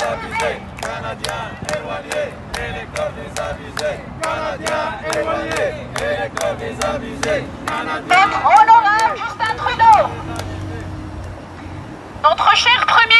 désabusés, Canadiens éloignés, électeurs désabusés, Canadiens éloignés, électeurs désabusés, Canadiens. Notre honorable Justin Trudeau, notre cher premier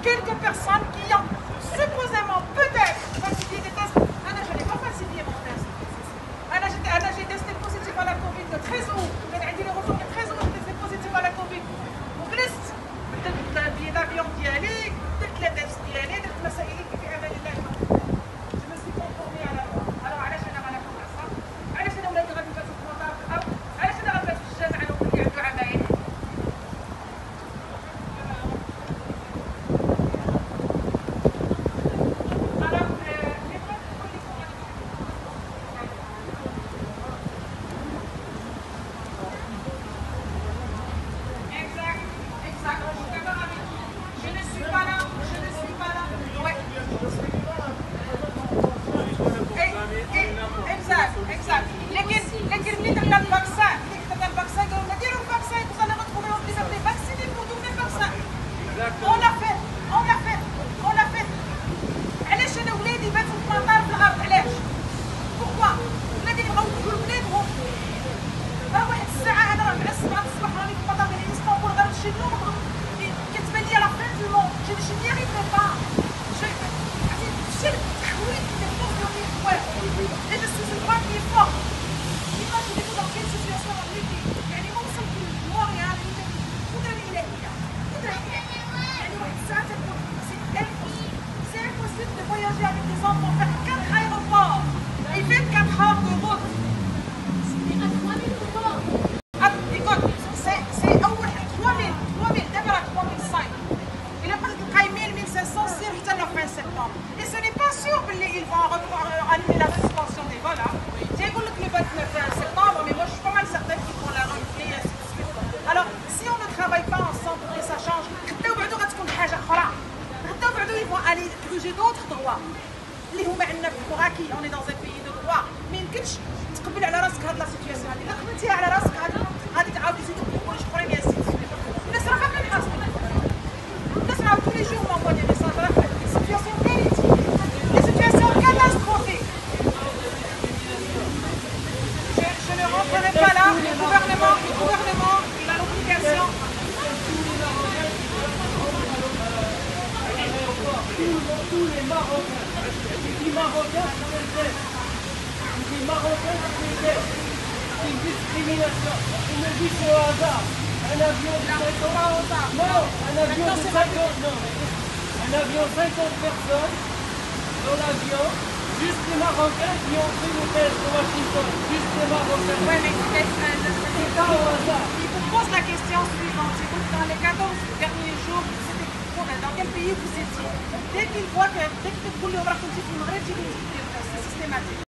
aquele que é pensado pour faire 4 aéroports et 24 heures de route. Ah, écoute, c'est 3000 Il a pas de 1500 le fin septembre. Et ce n'est pas sûr qu'ils vont annuler la suspension des vols. Hein. Le 29 septembre, mais moi je suis pas mal qu'ils vont la. Alors, si on ne travaille pas ensemble ça change, ils vont aller gruger d'autres droits. اللي هما عندنا في الكوراكي اوني دون ان بيي دو لوا ما يمكنش تقبل على راسك هاد لا سيتياسيون هادي. لا قبلتيها على راسك غادي غادي تعاودي تزيد discrimination. Ils me disent c'est au hasard. Un avion de 50... Non, un avion de 50... Non, un avion 50 personnes dans l'avion, juste les Marocains qui ont pris le test de Washington. Juste les Marocains. Ouais, mais euh, C'est pas au hasard. il vous pose la question suivante. Dans les 14 derniers jours, dans quel pays vous étiez Dès qu'il voit que, dès que vous voulez, on va continuer, c'est systématique.